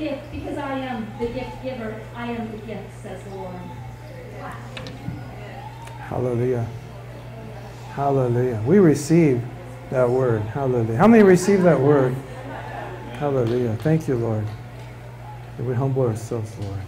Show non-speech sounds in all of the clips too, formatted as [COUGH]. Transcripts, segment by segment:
gift because I am the gift giver. I am the gift, says the Lord. Hallelujah. Hallelujah. We receive that word. Hallelujah. How many receive that word? Hallelujah. Thank you, Lord. We humble ourselves, Lord.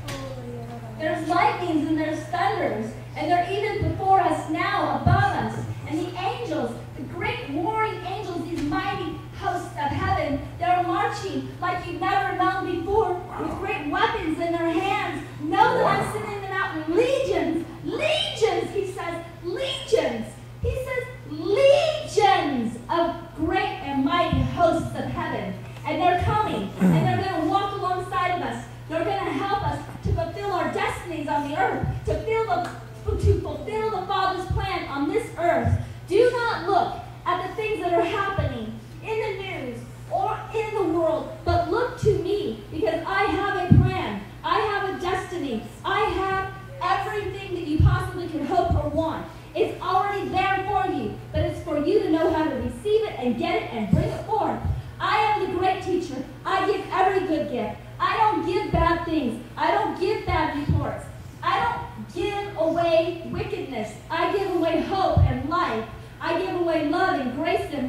There's lightnings and there's thunders, and they're even before us now, above us. And the angels, the great warring angels, these mighty hosts of heaven, they're marching like you've never known before with great weapons in their hands. Know that I'm sending them out in legions. Legions, he says, legions. He says, legions of great and mighty hosts of heaven. And they're coming, and they're going to walk alongside of us. They're going to help us to fulfill our destinies on the earth, to, fill the, to fulfill the Father's plan on this earth. Do not look at the things that are happening in the news or in the world, but look to me because I have a plan. I have a destiny. I have everything that you possibly can hope or want. It's already there for you, but it's for you to know how to receive it and get it and bring it forth. I am the great teacher. I give every good gift. I don't give bad things. I don't give bad reports. I don't give away wickedness. I give away hope and life. I give away love and grace and.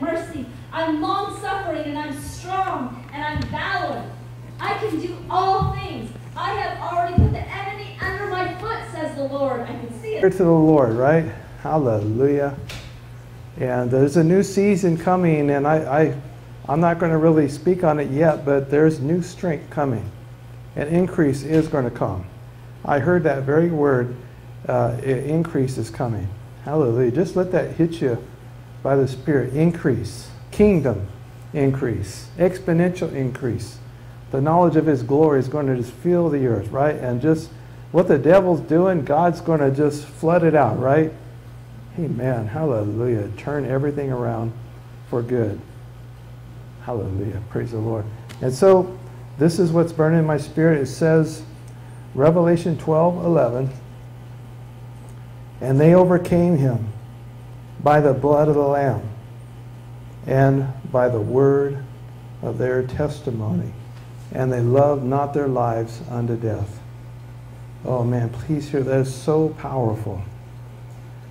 I'm long suffering and I'm strong and I'm valor. I can do all things. I have already put the enemy under my foot, says the Lord. I can see it. to the Lord, right? Hallelujah. And there's a new season coming, and I, I, I'm not going to really speak on it yet, but there's new strength coming. An increase is going to come. I heard that very word, uh, increase is coming. Hallelujah. Just let that hit you by the Spirit. Increase. Kingdom increase. Exponential increase. The knowledge of His glory is going to just fill the earth, right? And just what the devil's doing, God's going to just flood it out, right? Amen. Hallelujah. Turn everything around for good. Hallelujah. Praise the Lord. And so, this is what's burning in my spirit. It says, Revelation 12 11, and they overcame him by the blood of the Lamb and by the word of their testimony. And they loved not their lives unto death. Oh man, please hear that is so powerful.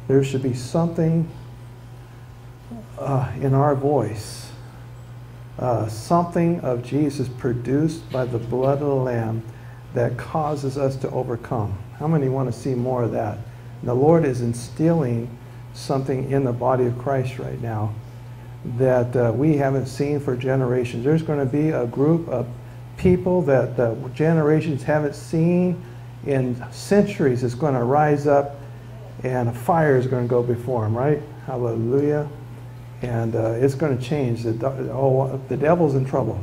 There should be something uh, in our voice, uh, something of Jesus produced by the blood of the Lamb that causes us to overcome. How many want to see more of that? The Lord is instilling something in the body of Christ right now that uh, we haven't seen for generations. There's going to be a group of people that the generations haven't seen in centuries is going to rise up and a fire is going to go before them, right? Hallelujah. And uh, it's going to change. The, oh, the devil's in trouble.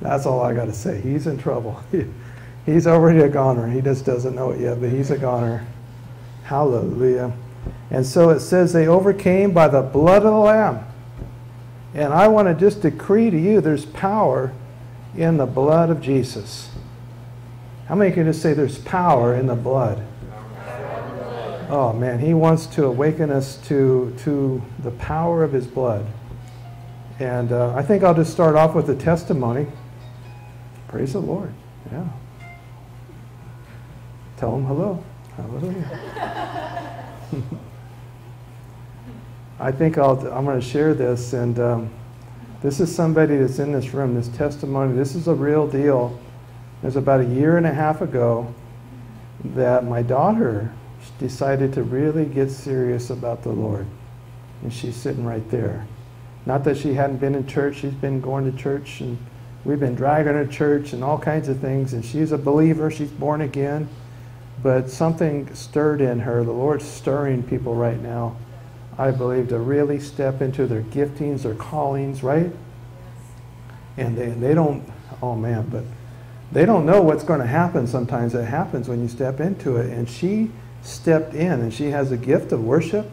That's all I got to say. He's in trouble. [LAUGHS] he's already a goner. He just doesn't know it yet, but he's a goner. Hallelujah. And so it says they overcame by the blood of the Lamb. And I want to just decree to you there's power in the blood of Jesus. How many can just say there's power in the blood? Oh man, he wants to awaken us to, to the power of his blood. And uh, I think I'll just start off with a testimony. Praise the Lord. Yeah. Tell him hello. Hallelujah. [LAUGHS] I think I'll, I'm going to share this, and um, this is somebody that's in this room, this testimony. This is a real deal. It was about a year and a half ago that my daughter decided to really get serious about the Lord. And she's sitting right there. Not that she hadn't been in church, she's been going to church, and we've been dragging her to church and all kinds of things. And she's a believer, she's born again. But something stirred in her. The Lord's stirring people right now, I believe, to really step into their giftings, their callings, right? And they, they don't, oh man, but they don't know what's going to happen sometimes. It happens when you step into it. And she stepped in, and she has a gift of worship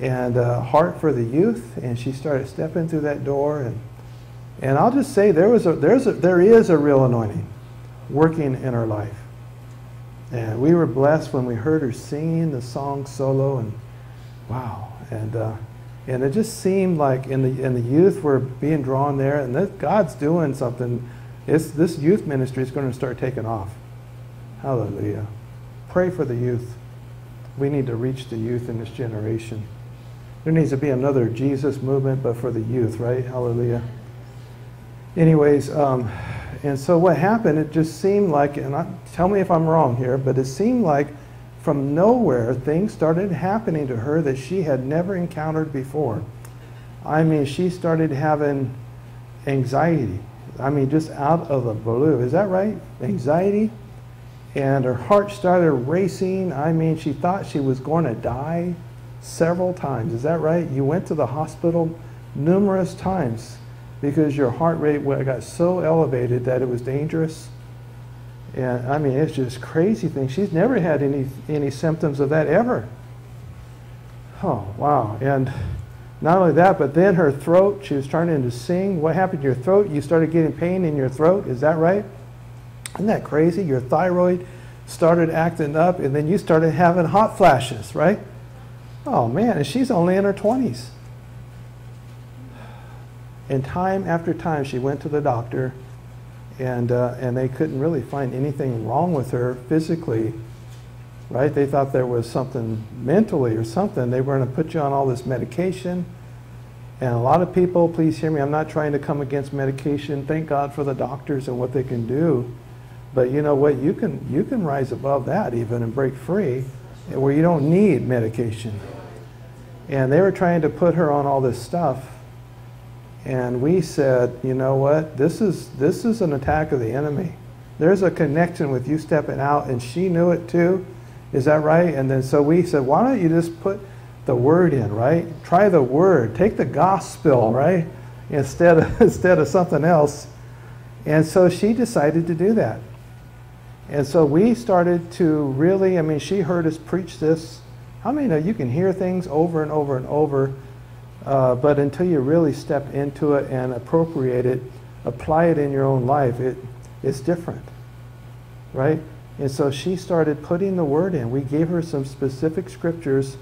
and a heart for the youth, and she started stepping through that door. And, and I'll just say there, was a, there's a, there is a real anointing working in her life. And we were blessed when we heard her singing the song solo, and wow. And, uh, and it just seemed like in the, in the youth were being drawn there, and that God's doing something It's, this youth ministry is going to start taking off. Hallelujah. Pray for the youth. We need to reach the youth in this generation. There needs to be another Jesus movement, but for the youth, right? Hallelujah. Anyways, um, and so what happened, it just seemed like, and I, tell me if I'm wrong here, but it seemed like from nowhere things started happening to her that she had never encountered before. I mean, she started having anxiety. I mean, just out of the blue. Is that right? Anxiety? And her heart started racing. I mean, she thought she was going to die several times. Is that right? You went to the hospital numerous times because your heart rate got so elevated that it was dangerous. And I mean, it's just crazy thing. She's never had any any symptoms of that ever. Oh wow! And not only that, but then her throat. She was starting to sing. What happened to your throat? You started getting pain in your throat. Is that right? Isn't that crazy? Your thyroid started acting up, and then you started having hot flashes, right? Oh man! And she's only in her twenties. And time after time, she went to the doctor, and, uh, and they couldn't really find anything wrong with her physically, right? They thought there was something mentally or something. They were going to put you on all this medication. And a lot of people, please hear me, I'm not trying to come against medication. Thank God for the doctors and what they can do. But you know what? You can, you can rise above that even and break free where you don't need medication. And they were trying to put her on all this stuff and we said, you know what? This is, this is an attack of the enemy. There's a connection with you stepping out, and she knew it too. Is that right? And then so we said, why don't you just put the word in, right? Try the word. Take the gospel, right? Instead of, [LAUGHS] instead of something else. And so she decided to do that. And so we started to really, I mean, she heard us preach this. How many know you can hear things over and over and over? Uh, but until you really step into it and appropriate it, apply it in your own life, it, it's different. Right? And so she started putting the word in. We gave her some specific scriptures,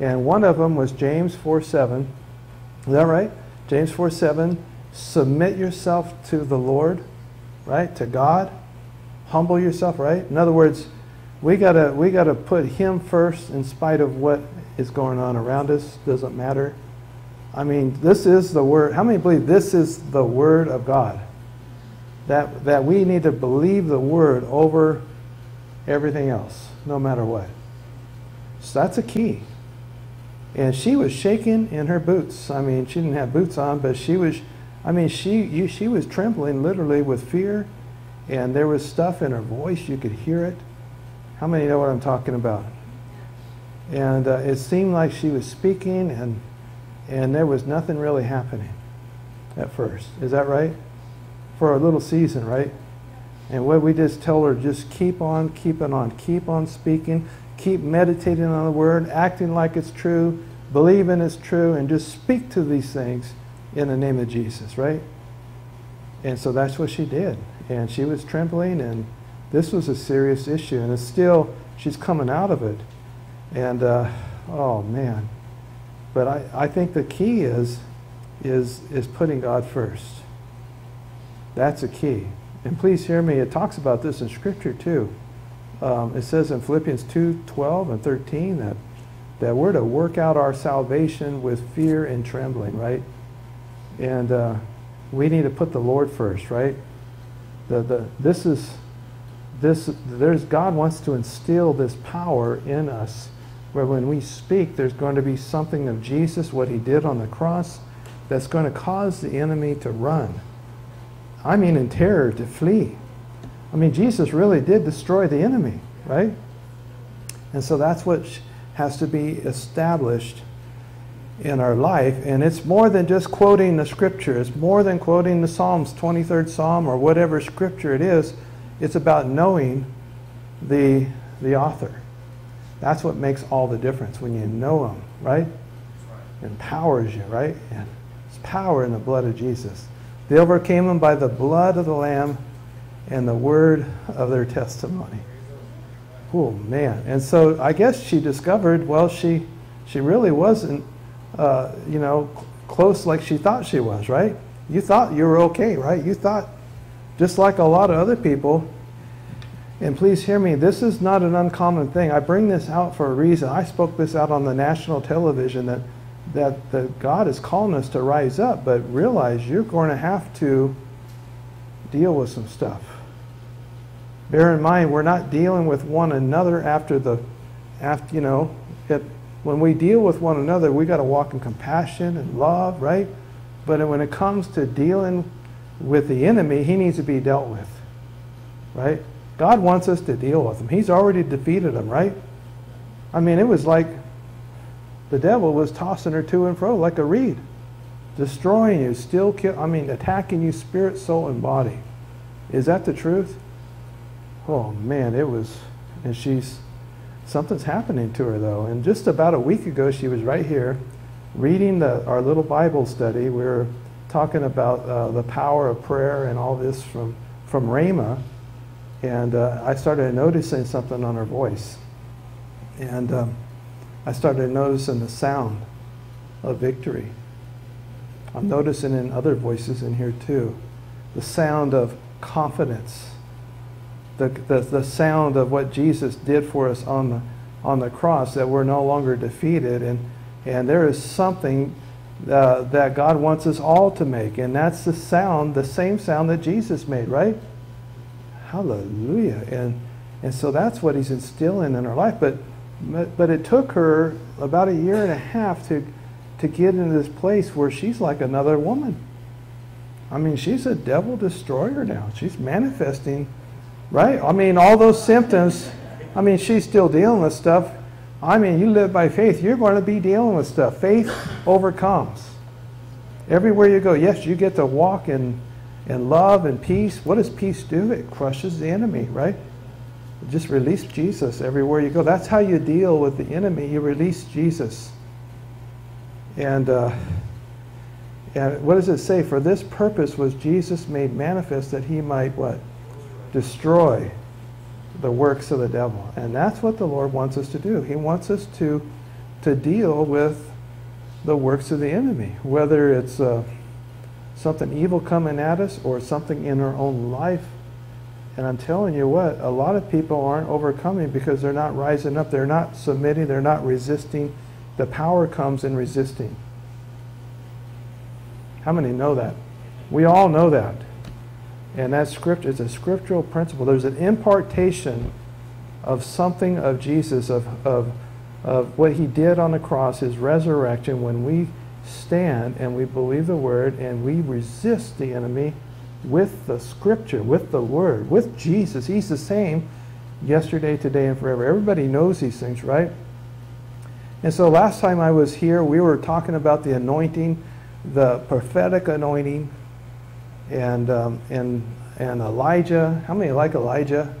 and one of them was James 4 7. Is that right? James 4 7. Submit yourself to the Lord, right? To God. Humble yourself, right? In other words, we gotta we gotta put Him first in spite of what is going on around us. Doesn't matter. I mean, this is the Word. How many believe this is the Word of God? That, that we need to believe the Word over everything else, no matter what. So that's a key. And she was shaking in her boots. I mean, she didn't have boots on, but she was, I mean, she, you, she was trembling literally with fear, and there was stuff in her voice. You could hear it. How many know what I'm talking about? And uh, it seemed like she was speaking, and and there was nothing really happening at first. Is that right? For a little season, right? And what we just tell her, just keep on keeping on, keep on speaking, keep meditating on the word, acting like it's true, believing it's true, and just speak to these things in the name of Jesus, right? And so that's what she did. And she was trembling, and this was a serious issue. And it's still, she's coming out of it. And, uh, oh man. But I, I think the key is, is, is putting God first. That's a key. And please hear me, it talks about this in Scripture too. Um, it says in Philippians 2 12 and 13 that, that we're to work out our salvation with fear and trembling, right? And uh, we need to put the Lord first, right? The, the, this is, this, there's, God wants to instill this power in us where when we speak, there's going to be something of Jesus, what he did on the cross, that's going to cause the enemy to run. I mean, in terror, to flee. I mean, Jesus really did destroy the enemy, right? And so that's what has to be established in our life. And it's more than just quoting the scripture, it's more than quoting the Psalms, 23rd Psalm, or whatever scripture it is. It's about knowing the, the author. That's what makes all the difference when you know Him, right? It empowers you, right? And it's power in the blood of Jesus. They overcame Him by the blood of the Lamb and the word of their testimony. Oh man! And so I guess she discovered. Well, she she really wasn't, uh, you know, close like she thought she was, right? You thought you were okay, right? You thought just like a lot of other people, and please hear me, this is not an uncommon thing. I bring this out for a reason. I spoke this out on the national television that, that, that God is calling us to rise up, but realize you're going to have to deal with some stuff. Bear in mind, we're not dealing with one another after the, after, you know, it, when we deal with one another, we got to walk in compassion and love, right? But when it comes to dealing with the enemy, he needs to be dealt with, right? God wants us to deal with them. He's already defeated them, right? I mean, it was like the devil was tossing her to and fro like a reed, destroying you, still kill, I mean, attacking you spirit, soul, and body. Is that the truth? Oh man, it was, and she's, something's happening to her though. And just about a week ago, she was right here reading the, our little Bible study. We were talking about uh, the power of prayer and all this from, from Rhema. And uh, I started noticing something on her voice. And um, I started noticing the sound of victory. I'm noticing in other voices in here too the sound of confidence, the, the, the sound of what Jesus did for us on the, on the cross, that we're no longer defeated. And, and there is something uh, that God wants us all to make, and that's the sound, the same sound that Jesus made, right? Hallelujah. And, and so that's what he's instilling in her life. But, but, it took her about a year and a half to, to get into this place where she's like another woman. I mean, she's a devil destroyer now. She's manifesting, right? I mean, all those symptoms. I mean, she's still dealing with stuff. I mean, you live by faith, you're going to be dealing with stuff. Faith overcomes. Everywhere you go, yes, you get to walk in and love and peace. What does peace do? It crushes the enemy, right? Just release Jesus everywhere you go. That's how you deal with the enemy. You release Jesus. And, uh, and what does it say? For this purpose was Jesus made manifest that he might what? Destroy the works of the devil. And that's what the Lord wants us to do. He wants us to, to deal with the works of the enemy, whether it's... Uh, something evil coming at us or something in our own life. And I'm telling you what, a lot of people aren't overcoming because they're not rising up. They're not submitting. They're not resisting. The power comes in resisting. How many know that? We all know that. And that script is a scriptural principle. There's an impartation of something of Jesus, of, of, of what he did on the cross, his resurrection, when we stand and we believe the word and we resist the enemy with the scripture, with the word, with Jesus. He's the same yesterday, today, and forever. Everybody knows these things, right? And so last time I was here, we were talking about the anointing, the prophetic anointing, and, um, and, and Elijah. How many like Elijah?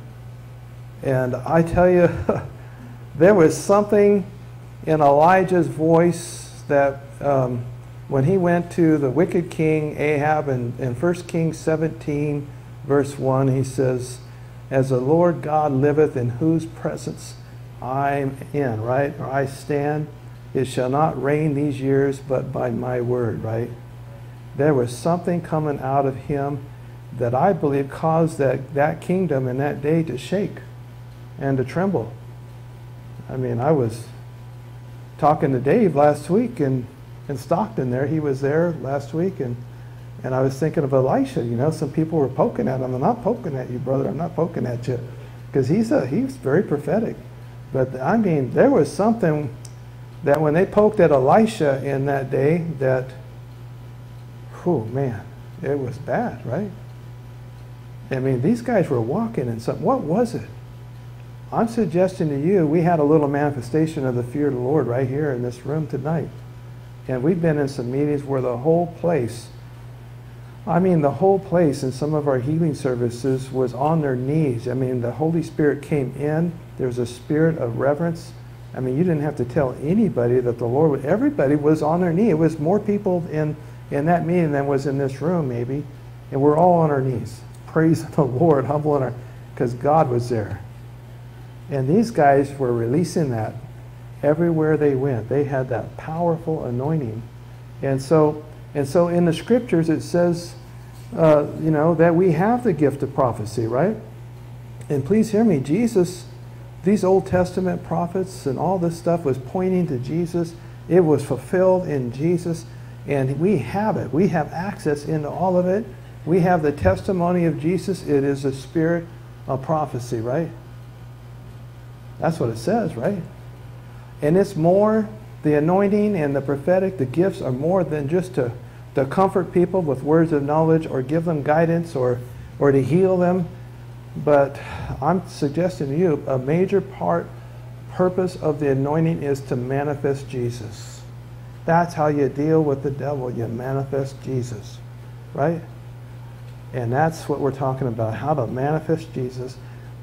And I tell you, [LAUGHS] there was something in Elijah's voice that um, when he went to the wicked king Ahab in, in 1 Kings 17, verse 1, he says, As the Lord God liveth, in whose presence I'm in, right? Or I stand, it shall not rain these years, but by my word, right? There was something coming out of him that I believe caused that, that kingdom in that day to shake and to tremble. I mean, I was talking to Dave last week, and in Stockton there. He was there last week, and, and I was thinking of Elisha. You know, some people were poking at him. I'm not poking at you, brother. I'm not poking at you. Because he's, a, he's very prophetic. But I mean, there was something that when they poked at Elisha in that day, that, oh man, it was bad, right? I mean, these guys were walking in something. What was it? I'm suggesting to you, we had a little manifestation of the fear of the Lord right here in this room tonight. And we've been in some meetings where the whole place, I mean, the whole place in some of our healing services was on their knees. I mean, the Holy Spirit came in. There was a spirit of reverence. I mean, you didn't have to tell anybody that the Lord would, everybody was on their knee. It was more people in, in that meeting than was in this room, maybe. And we're all on our knees, praising [LAUGHS] the Lord, humbling our, because God was there. And these guys were releasing that everywhere they went. They had that powerful anointing. And so, and so in the scriptures it says uh, you know, that we have the gift of prophecy, right? And please hear me, Jesus, these Old Testament prophets and all this stuff was pointing to Jesus. It was fulfilled in Jesus, and we have it. We have access into all of it. We have the testimony of Jesus. It is a spirit of prophecy, right? That's what it says, right? And it's more, the anointing and the prophetic, the gifts are more than just to, to comfort people with words of knowledge or give them guidance or, or to heal them. But I'm suggesting to you a major part, purpose of the anointing is to manifest Jesus. That's how you deal with the devil. You manifest Jesus, right? And that's what we're talking about how to manifest Jesus.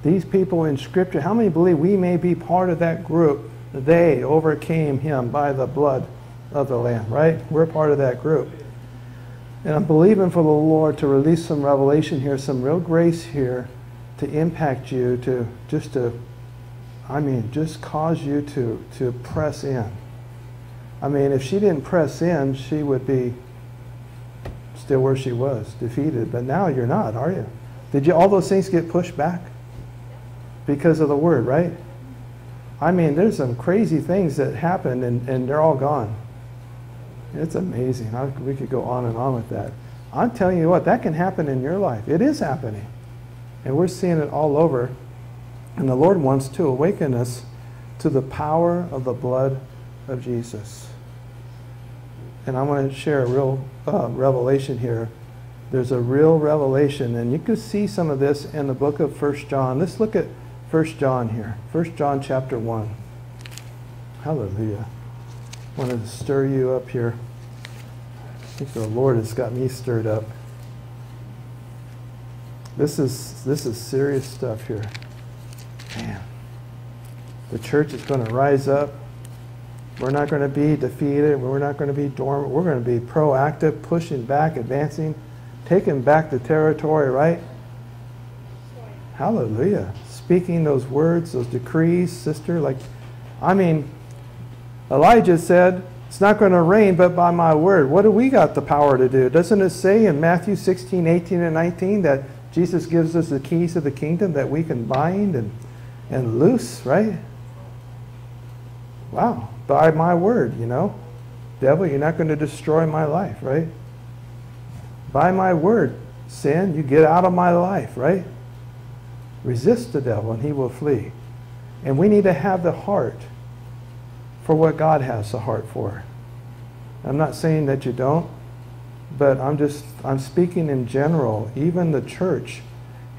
These people in Scripture, how many believe we may be part of that group? They overcame him by the blood of the Lamb, right? We're part of that group. And I'm believing for the Lord to release some revelation here, some real grace here to impact you, to just to, I mean, just cause you to, to press in. I mean, if she didn't press in, she would be still where she was, defeated. But now you're not, are you? Did you all those things get pushed back? Because of the word, right? I mean, there's some crazy things that happened and, and they're all gone. It's amazing. I, we could go on and on with that. I'm telling you what, that can happen in your life. It is happening. And we're seeing it all over. And the Lord wants to awaken us to the power of the blood of Jesus. And I want to share a real uh, revelation here. There's a real revelation, and you can see some of this in the book of First John. Let's look at First John here. First John chapter 1. Hallelujah. I want to stir you up here. I think the Lord has got me stirred up. This is this is serious stuff here. Man. The church is going to rise up. We're not going to be defeated. We're not going to be dormant. We're going to be proactive, pushing back, advancing, taking back the territory, right? Hallelujah. Speaking those words, those decrees, sister. Like, I mean, Elijah said, It's not going to rain but by my word. What do we got the power to do? Doesn't it say in Matthew 16, 18, and 19 that Jesus gives us the keys of the kingdom that we can bind and, and loose, right? Wow, by my word, you know. Devil, you're not going to destroy my life, right? By my word, sin, you get out of my life, right? Resist the devil and he will flee. And we need to have the heart for what God has the heart for. I'm not saying that you don't, but I'm just I'm speaking in general. Even the church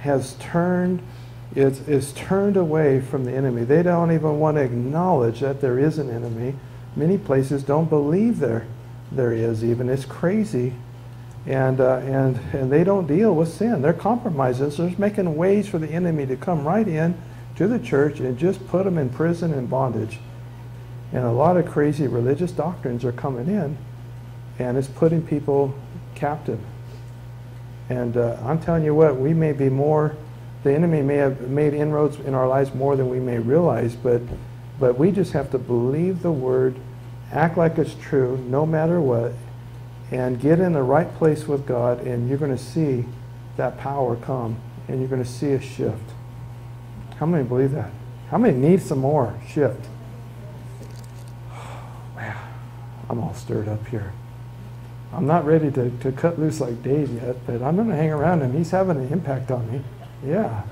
has turned is, is turned away from the enemy. They don't even want to acknowledge that there is an enemy. Many places don't believe there there is even. It's crazy. And, uh, and, and they don't deal with sin. They're compromising. So they're making ways for the enemy to come right in to the church and just put them in prison and bondage. And a lot of crazy religious doctrines are coming in, and it's putting people captive. And uh, I'm telling you what, we may be more the enemy may have made inroads in our lives more than we may realize, but, but we just have to believe the word, act like it's true, no matter what, and get in the right place with God, and you're going to see that power come, and you're going to see a shift. How many believe that? How many need some more shift? [SIGHS] Man, I'm all stirred up here. I'm not ready to, to cut loose like Dave yet, but I'm going to hang around him. He's having an impact on me. Yeah.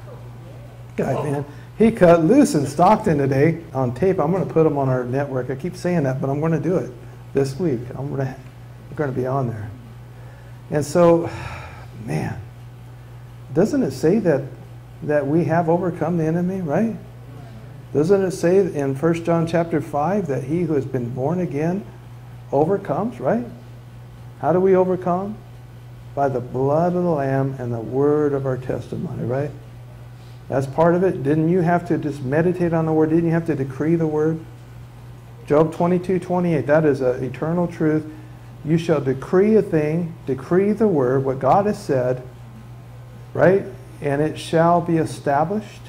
Guy, oh. man. He cut loose in Stockton today on tape. I'm going to put him on our network. I keep saying that, but I'm going to do it this week. I'm going to, I'm going to be on there. And so, man, doesn't it say that, that we have overcome the enemy, right? Doesn't it say in 1 John chapter 5 that he who has been born again overcomes, right? How do we overcome? by the blood of the Lamb and the word of our testimony, right? That's part of it. Didn't you have to just meditate on the word? Didn't you have to decree the word? Job 22, 28, that is an eternal truth. You shall decree a thing, decree the word, what God has said, right? And it shall be established.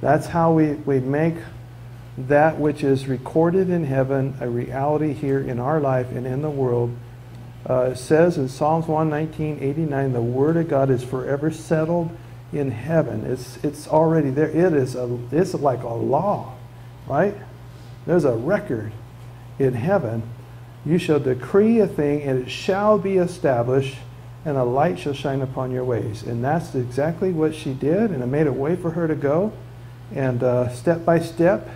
That's how we, we make that which is recorded in heaven a reality here in our life and in the world Uh, it says in Psalms 119, 89, the word of God is forever settled in heaven. It's, it's already there. It is a, it's like a law, right? There's a record in heaven. You shall decree a thing, and it shall be established, and a light shall shine upon your ways. And that's exactly what she did, and it made a way for her to go. And uh, step by step,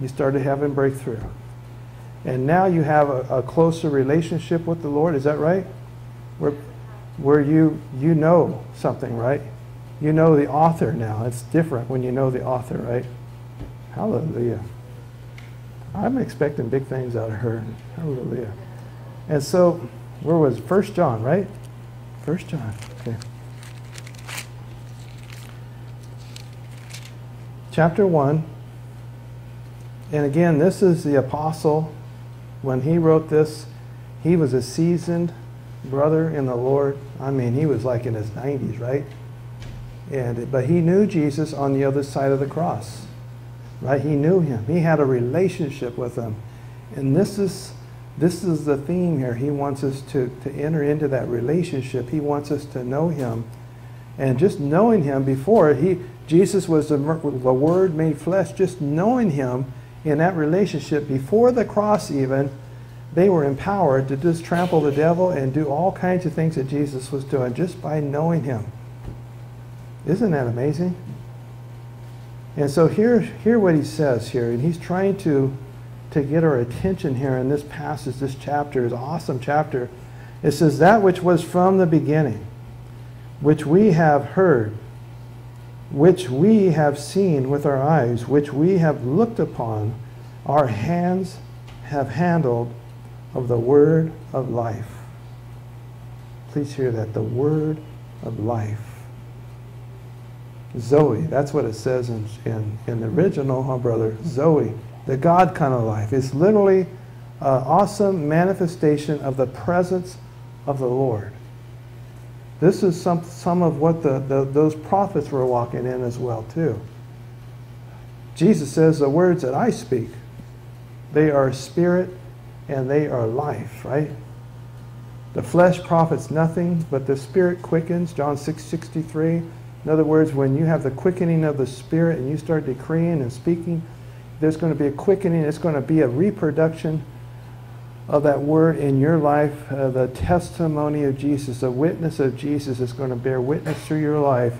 you started having breakthrough. And now you have a, a closer relationship with the Lord. Is that right? Where, where you, you know something, right? You know the author now. It's different when you know the author, right? Hallelujah. I'm expecting big things out of her. Hallelujah. And so, where was First John, right? First John. Okay. Chapter 1. And again, this is the apostle. When he wrote this, he was a seasoned brother in the Lord. I mean, he was like in his 90s, right? And, but he knew Jesus on the other side of the cross. Right? He knew him. He had a relationship with him. And this is this is the theme here. He wants us to, to enter into that relationship. He wants us to know him. And just knowing him before, he Jesus was the, the Word made flesh, just knowing him in that relationship before the cross even, they were empowered to just trample the devil and do all kinds of things that Jesus was doing just by knowing him. Isn't that amazing? And so here, hear what he says here, and he's trying to, to get our attention here in this passage, this chapter is awesome chapter. It says, That which was from the beginning, which we have heard, which we have seen with our eyes, which we have looked upon, our hands have handled of the word of life. Please hear that the word of life. Zoe, that's what it says in, in, in the original, huh, brother? Zoe, the God kind of life. It's literally an awesome manifestation of the presence of the Lord. This is some, some of what the, the, those prophets were walking in as well, too. Jesus says, The words that I speak, they are spirit and they are life, right? The flesh profits nothing, but the spirit quickens, John 6 63. In other words, when you have the quickening of the spirit and you start decreeing and speaking, there's going to be a quickening, it's going to be a reproduction of that word in your life, uh, the testimony of Jesus, the witness of Jesus is going to bear witness through your life,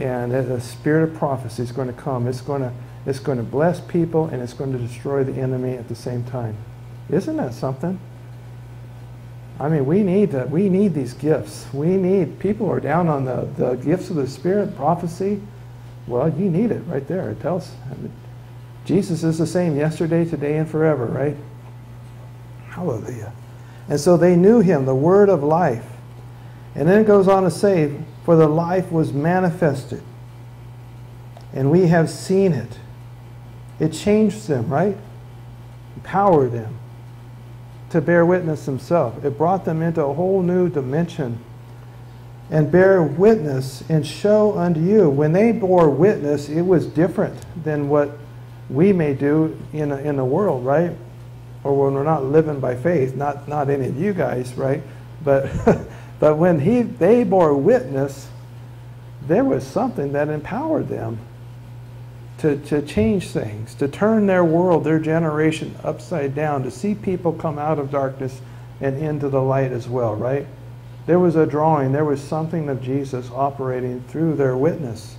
and the spirit of prophecy is going to come. It's going to, it's going to bless people, and it's going to destroy the enemy at the same time. Isn't that something? I mean, we need that. We need these gifts. We need people are down on the, the gifts of the Spirit, prophecy. Well, you need it right there. It tells Jesus is the same yesterday, today, and forever, right? Hallelujah. And so they knew him, the word of life. And then it goes on to say, For the life was manifested, and we have seen it. It changed them, right? Empowered them to bear witness himself. It brought them into a whole new dimension and bear witness and show unto you. When they bore witness, it was different than what we may do in, a, in the world, right? Or when we're not living by faith, not, not any of you guys, right? But, [LAUGHS] but when he, they bore witness, there was something that empowered them to, to change things, to turn their world, their generation upside down, to see people come out of darkness and into the light as well, right? There was a drawing, there was something of Jesus operating through their witness.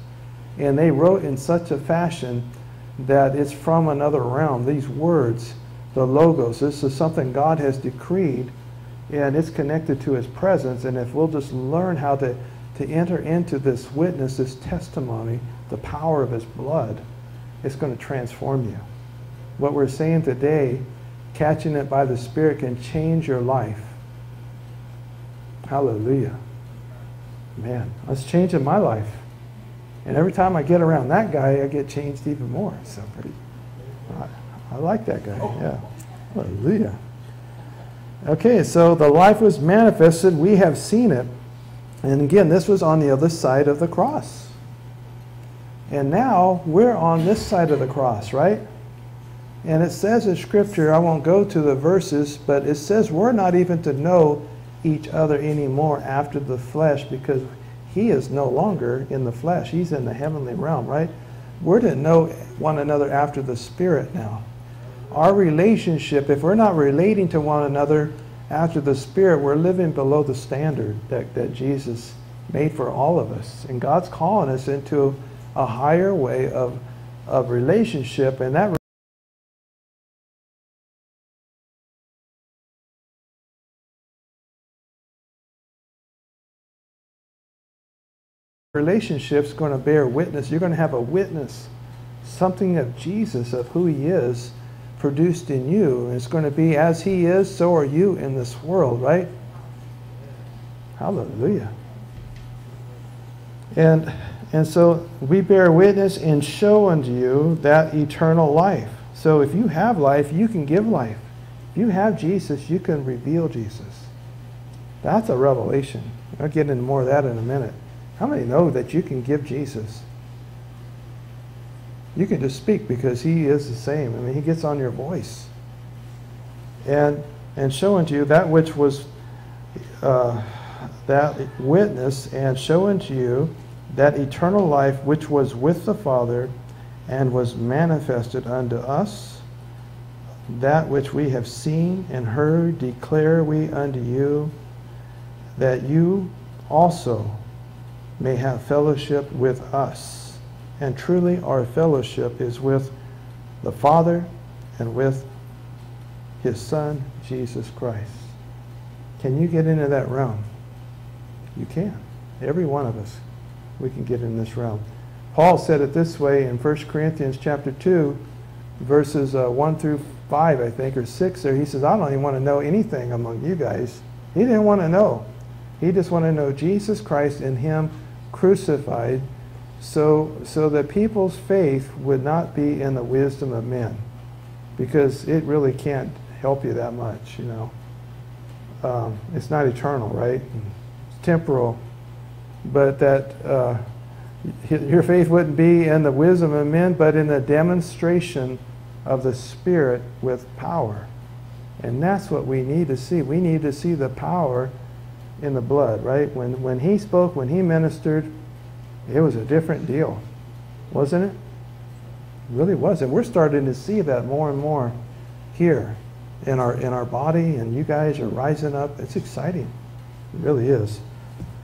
And they wrote in such a fashion that it's from another realm. These words, the logos, this is something God has decreed, and it's connected to his presence. And if we'll just learn how to, to enter into this witness, this testimony, the power of his blood, it's going to transform you. What we're saying today, catching it by the Spirit, can change your life. Hallelujah. Man, that's changing my life. And every time I get around that guy, I get changed even more. So I, I like that guy. Yeah. Hallelujah. Okay, so the life was manifested. We have seen it. And again, this was on the other side of the cross. And now we're on this side of the cross, right? And it says in Scripture, I won't go to the verses, but it says we're not even to know each other anymore after the flesh because he is no longer in the flesh. He's in the heavenly realm, right? We're to know one another after the spirit now. Our relationship, if we're not relating to one another after the spirit, we're living below the standard that, that Jesus made for all of us. And God's calling us into a higher way of, of relationship, and that relationship's going to bear witness. You're going to have a witness, something of Jesus, of who he is, produced in you. And it's going to be as he is, so are you in this world, right? Hallelujah. And, and so we bear witness and show unto you that eternal life. So if you have life, you can give life. If you have Jesus, you can reveal Jesus. That's a revelation. I'll get into more of that in a minute. How many know that you can give Jesus? You can just speak because he is the same. I mean, he gets on your voice. And, and show unto you that which was uh, that witness, and show unto you that eternal life which was with the Father and was manifested unto us. That which we have seen and heard declare we unto you, that you also may have fellowship with us. And truly, our fellowship is with the Father and with His Son, Jesus Christ. Can you get into that realm? You can. Every one of us, we can get in this realm. Paul said it this way in 1 Corinthians chapter 2, verses uh, 1 through 5, I think, or 6 there. He says, I don't even want to know anything among you guys. He didn't want to know. He just wanted to know Jesus Christ and Him crucified so, so that people's faith would not be in the wisdom of men because it really can't help you that much, you know. Um, it's not eternal, right? It's temporal. But that uh, your faith wouldn't be in the wisdom of men, but in the demonstration of the Spirit with power. And that's what we need to see. We need to see the power in the blood, right? When, when he spoke, when he ministered, it was a different deal, wasn't it? It really was. And we're starting to see that more and more here in our, in our body, and you guys are rising up. It's exciting. It really is.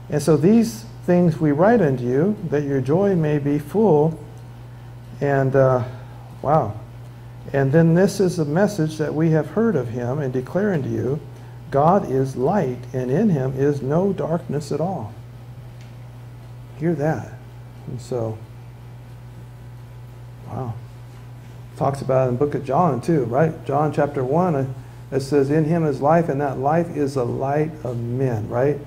And so these things we write unto you, that your joy may be full. And uh, wow. And then this is the message that we have heard of him and declare unto you God is light, and in him is no darkness at all. Hear that. And so, wow. Talks about it in the book of John, too, right? John chapter 1, uh, it says, In him is life, and that life is the light of men, right?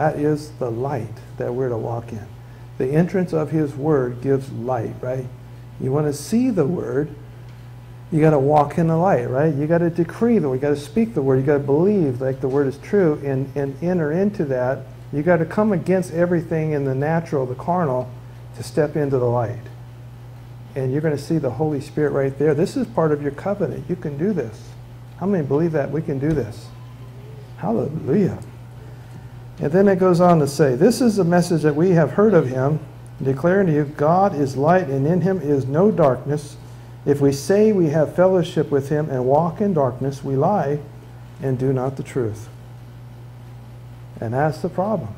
That is the light that we're to walk in. The entrance of his word gives light, right? You want to see the word, you got to walk in the light, right? You got to decree the word. You got to speak the word. You got to believe like the word is true and, and enter into that. You got to come against everything in the natural, the carnal, to step into the light. And you're going to see the Holy Spirit right there. This is part of your covenant. You can do this. How many believe that we can do this? Hallelujah. And then it goes on to say, This is the message that we have heard of him, declaring to you, God is light, and in him is no darkness. If we say we have fellowship with him and walk in darkness, we lie and do not the truth. And that's the problem.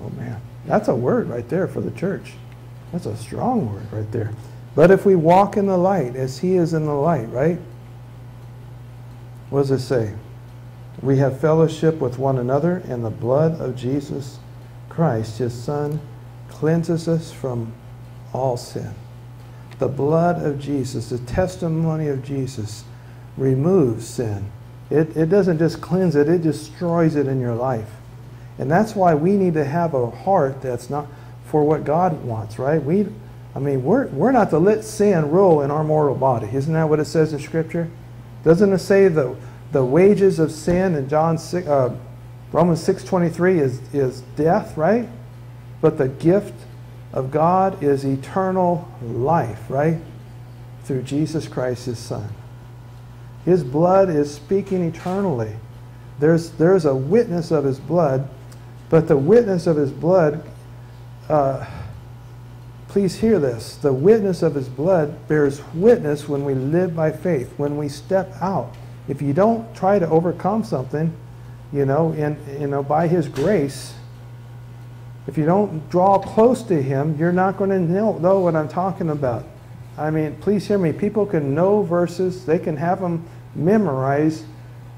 Oh man, that's a word right there for the church. That's a strong word right there. But if we walk in the light as he is in the light, right? What does it say? We have fellowship with one another, and the blood of Jesus Christ, his Son, cleanses us from all sin. The blood of Jesus, the testimony of Jesus, removes sin. It, it doesn't just cleanse it, it destroys it in your life. And that's why we need to have a heart that's not for what God wants, right? We, I mean, we're, we're not to let sin rule in our mortal body. Isn't that what it says in Scripture? Doesn't it say the, the wages of sin in John 6, uh, Romans 6.23 is, is death, right? But the gift of God is eternal life, right? Through Jesus Christ, his Son. His blood is speaking eternally. There's, there's a witness of His blood, but the witness of His blood, uh, please hear this. The witness of His blood bears witness when we live by faith, when we step out. If you don't try to overcome something, you know, in, you know, by His grace, if you don't draw close to Him, you're not going to know, know what I'm talking about. I mean, please hear me. People can know verses, they can have them memorized.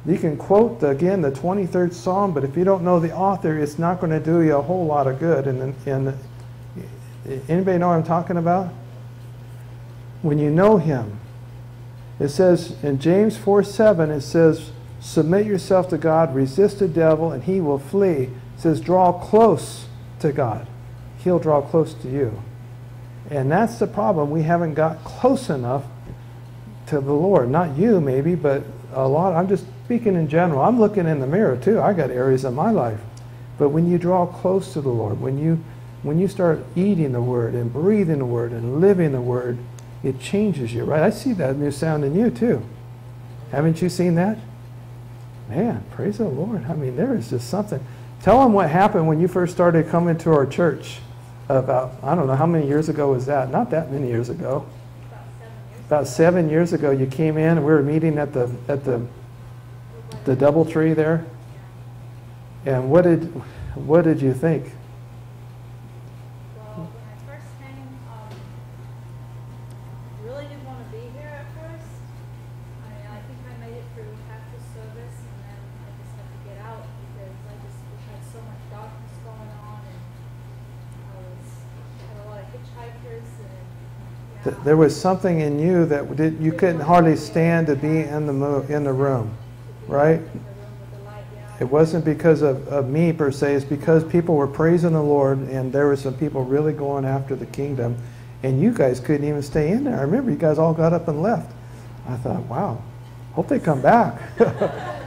You can quote, the, again, the 23rd Psalm, but if you don't know the author, it's not going to do you a whole lot of good. And, and anybody know what I'm talking about? When you know Him, it says in James 4 7, it says, Submit yourself to God, resist the devil, and he will flee. It says, Draw close to God, he'll draw close to you. And that's the problem. We haven't got close enough to the Lord. Not you, maybe, but a lot. I'm just speaking in general. I'm looking in the mirror too. I got areas in my life. But when you draw close to the Lord, when you when you start eating the Word and breathing the Word and living the Word, it changes you, right? I see that new sound in you too. Haven't you seen that? Man, praise the Lord. I mean, there is just something. Tell them what happened when you first started coming to our church about, I don't know, how many years ago was that? Not that many years ago. About seven years ago, you came in and we were meeting at the, at the, the double tree there. And what did, what did you think? Well, when I first came, um, really didn't want to be here at first. I mean, I think I made it through half the service and then I just had to get out because I just we had so much darkness going on and I was, had a lot of hitchhikers and, Th- yeah. There was something in you that did, you couldn't hardly stand to be in the, in the room, right? It wasn't because of, of me per se, it's because people were praising the Lord and there were some people really going after the kingdom. And you guys couldn't even stay in there. I remember you guys all got up and left. I thought, wow, hope they come back.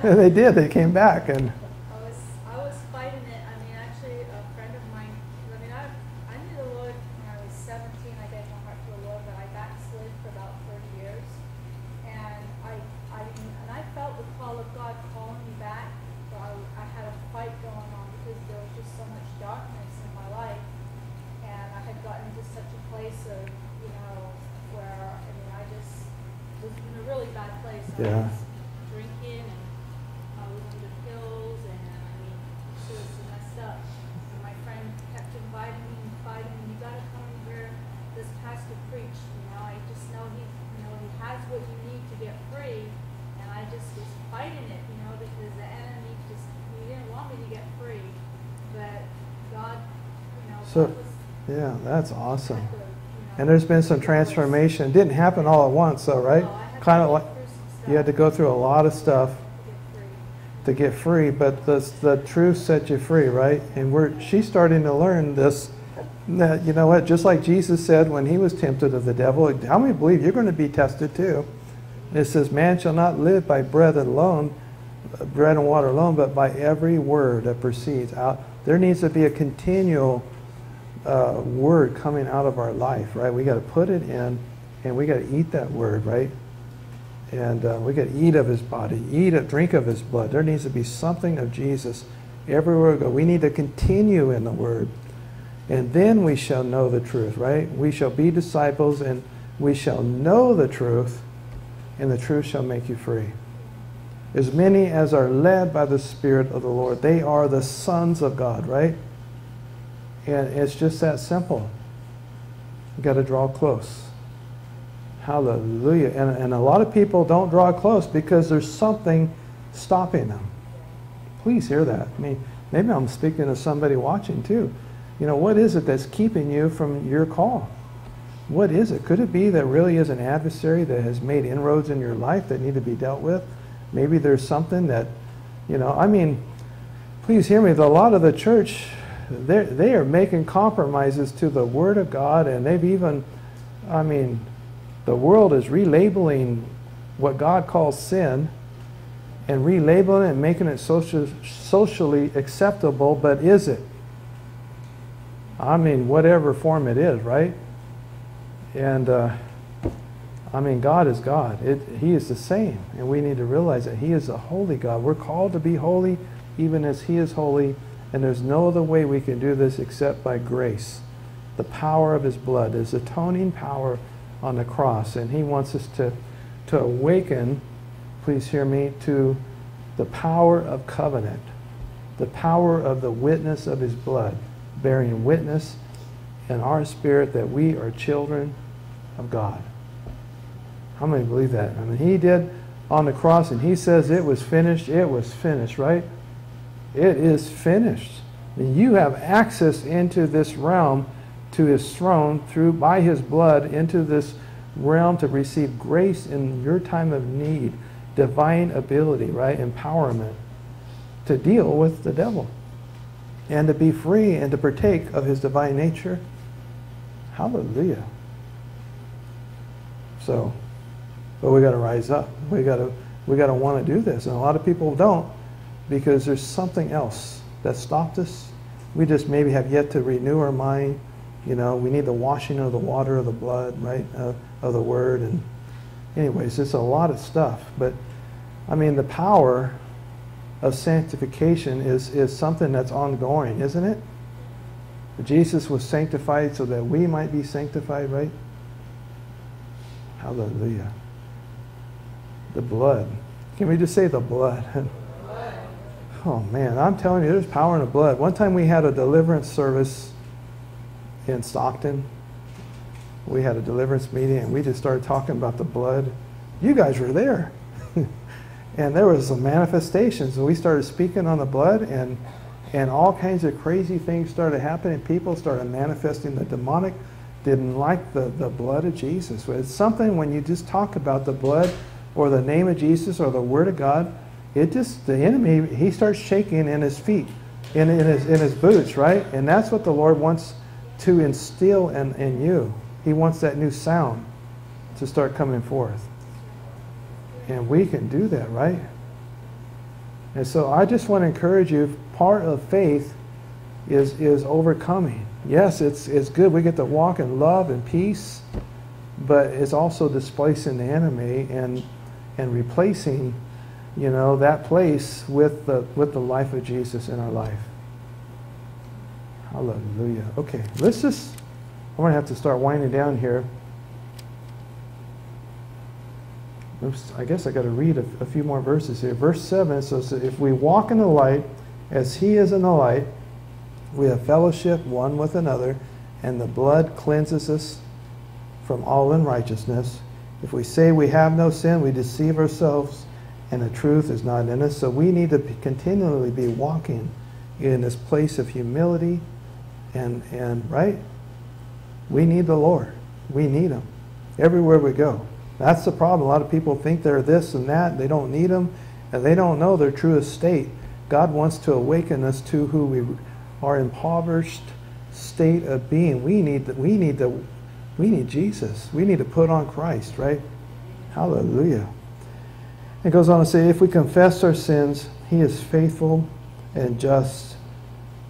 and [LAUGHS] they did, they came back. And I was I was fighting it. I mean, actually, a friend of mine. I mean, I I knew the Lord when I was 17. I gave my heart to the Lord, but I backslid for about 30 years, and I I didn't, and I felt the call of God calling me back. But I, I had a fight going on because there was just so much darkness in my life, and I had gotten to such a place of you know where I mean I just was in a really bad place. I Yeah. was drinking and I was into pills and I mean, it was messed up. And my friend kept inviting me, inviting me, you gotta come and hear this pastor preach, you know, I just know he, you know, he has what you need to get free. And I just was fighting it, you know, because the enemy just, he didn't want me to get free. But God, you know, So- God was yeah, that's awesome. And there's been some transformation. It didn't happen all at once, though, right? Kind of like you had to go through a lot of stuff to get free. to get free, but the, the truth set you free, right? And we're, she's starting to learn this, that, you know what, just like Jesus said when he was tempted of the devil, how many believe you're going to be tested too? It says, man shall not live by bread alone, bread and water alone, but by every word that proceeds out. There needs to be a continual uh, word coming out of our life, right? We got to put it in, and we got to eat that word, right? And uh, we got to eat of his body, eat of, drink of his blood. There needs to be something of Jesus everywhere we go. We need to continue in the word. And then we shall know the truth, right? We shall be disciples and we shall know the truth, and the truth shall make you free. As many as are led by the Spirit of the Lord, they are the sons of God, right? And it's just that simple. You've got to draw close. Hallelujah. And, and a lot of people don't draw close because there's something stopping them. Please hear that. I mean, maybe I'm speaking to somebody watching too. You know, what is it that's keeping you from your call? What is it? Could it be that really is an adversary that has made inroads in your life that need to be dealt with? Maybe there's something that, you know, I mean, please hear me. A lot of the church, they're, they are making compromises to the Word of God, and they've even, I mean, the world is relabeling what God calls sin and relabeling it and making it social, socially acceptable, but is it? I mean, whatever form it is, right? And uh, I mean, God is God. It, he is the same. And we need to realize that He is a holy God. We're called to be holy even as He is holy. And there's no other way we can do this except by grace. The power of His blood, His atoning power on the cross. And He wants us to, to awaken, please hear me, to the power of covenant, the power of the witness of His blood, bearing witness in our spirit that we are children of God. How many believe that? I mean, he did on the cross, and he says it was finished. It was finished, right? It is finished. And you have access into this realm, to his throne, through by his blood, into this realm to receive grace in your time of need, divine ability, right? Empowerment to deal with the devil and to be free and to partake of his divine nature. Hallelujah. So, but we got to rise up. We got to we got to want to do this, and a lot of people don't because there's something else that stopped us. We just maybe have yet to renew our mind. You know, we need the washing of the water of the blood, right, uh, of the word, and anyways, it's a lot of stuff. But I mean, the power of sanctification is is something that's ongoing, isn't it? Jesus was sanctified so that we might be sanctified, right? Hallelujah. The blood. Can we just say the blood? [LAUGHS] Oh man, I'm telling you, there's power in the blood. One time we had a deliverance service in Stockton. We had a deliverance meeting and we just started talking about the blood. You guys were there. [LAUGHS] and there was some manifestations and we started speaking on the blood and and all kinds of crazy things started happening. People started manifesting the demonic didn't like the, the blood of Jesus. It's something when you just talk about the blood or the name of Jesus or the Word of God, it just, the enemy, he starts shaking in his feet, in, in, his, in his boots, right? And that's what the Lord wants to instill in, in you. He wants that new sound to start coming forth. And we can do that, right? And so I just want to encourage you, part of faith is, is overcoming yes, it's, it's good. We get to walk in love and peace, but it's also displacing the enemy and, and replacing, you know, that place with the, with the life of Jesus in our life. Hallelujah. Okay, let's just, I'm going to have to start winding down here. Oops, I guess I got to read a, a few more verses here. Verse 7 says, If we walk in the light as he is in the light, we have fellowship one with another, and the blood cleanses us from all unrighteousness. If we say we have no sin, we deceive ourselves, and the truth is not in us. So we need to continually be walking in this place of humility and, and right? We need the Lord. We need Him everywhere we go. That's the problem. A lot of people think they're this and that. They don't need Him, and they don't know their truest state. God wants to awaken us to who we our impoverished state of being. We need we need to we need Jesus. We need to put on Christ, right? Hallelujah. It goes on to say, if we confess our sins, he is faithful and just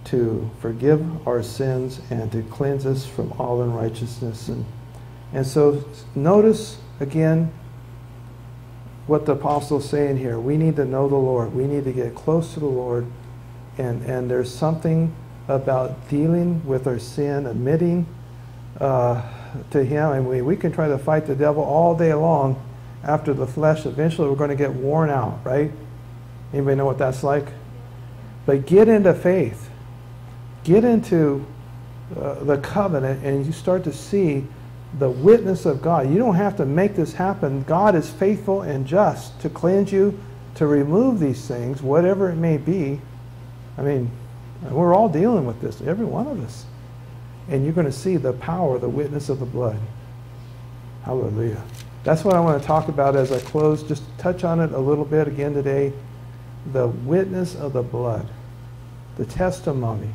to forgive our sins and to cleanse us from all unrighteousness. And, and so notice again what the apostle's saying here. We need to know the Lord. We need to get close to the Lord and, and there's something about dealing with our sin, admitting uh, to Him. And we, we can try to fight the devil all day long after the flesh. Eventually, we're going to get worn out, right? Anybody know what that's like? But get into faith. Get into uh, the covenant, and you start to see the witness of God. You don't have to make this happen. God is faithful and just to cleanse you, to remove these things, whatever it may be. I mean, we're all dealing with this, every one of us. And you're going to see the power, the witness of the blood. Hallelujah. That's what I want to talk about as I close. Just touch on it a little bit again today. The witness of the blood, the testimony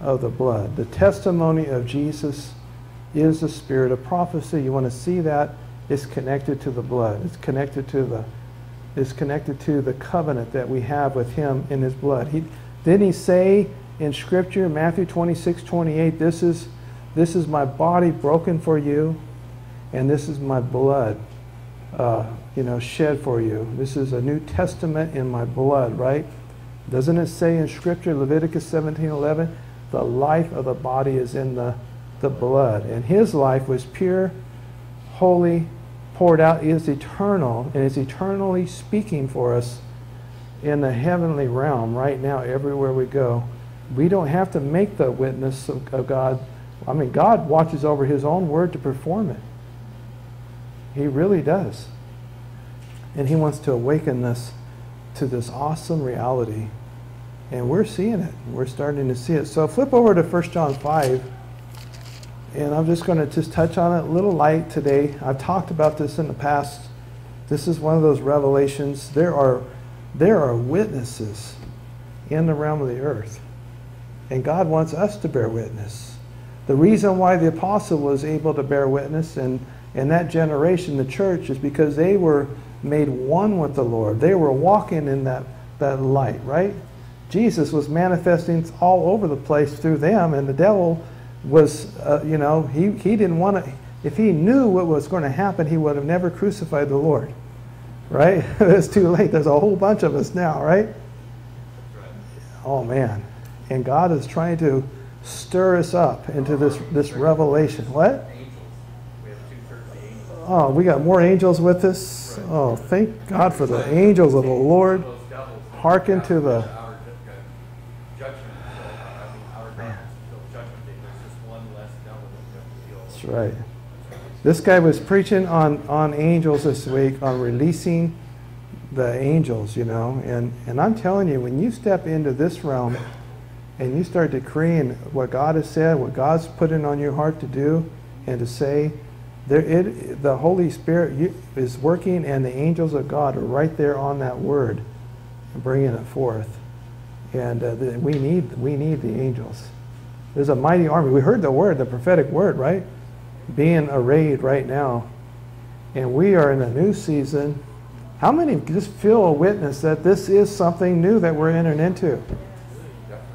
of the blood. The testimony of Jesus is the spirit of prophecy. You want to see that? It's connected to the blood. It's connected to the is connected to the covenant that we have with him in his blood. He, didn't he say in Scripture, Matthew 26, 28, this is, this is my body broken for you, and this is my blood uh, you know, shed for you. This is a New Testament in my blood, right? Doesn't it say in Scripture, Leviticus 17:11, the life of the body is in the, the blood. And his life was pure, holy, poured out, is eternal, and is eternally speaking for us in the heavenly realm right now, everywhere we go. We don't have to make the witness of, of God. I mean, God watches over his own word to perform it. He really does. And he wants to awaken us to this awesome reality. And we're seeing it. We're starting to see it. So flip over to 1 John 5. And I'm just going to just touch on it a little light today. I've talked about this in the past. This is one of those revelations. There are, there are witnesses in the realm of the earth. And God wants us to bear witness. The reason why the apostle was able to bear witness and in that generation, the church, is because they were made one with the Lord. They were walking in that, that light, right? Jesus was manifesting all over the place through them, and the devil was, uh, you know, he, he didn't want to, if he knew what was going to happen, he would have never crucified the Lord, right? [LAUGHS] it's too late. There's a whole bunch of us now, right? Oh, man. And God is trying to stir us up into this, this revelation. What? Oh, we got more angels with us. Oh, thank God for the angels of the Lord. Hearken to the. That's right. This guy was preaching on, on angels this week, on releasing the angels, you know. And, and I'm telling you, when you step into this realm and you start decreeing what God has said, what God's putting on your heart to do and to say, there, it, the Holy Spirit is working, and the angels of God are right there on that word, bringing it forth. And uh, the, we need we need the angels. There's a mighty army. We heard the word, the prophetic word, right? Being arrayed right now, and we are in a new season. How many just feel a witness that this is something new that we're entering into?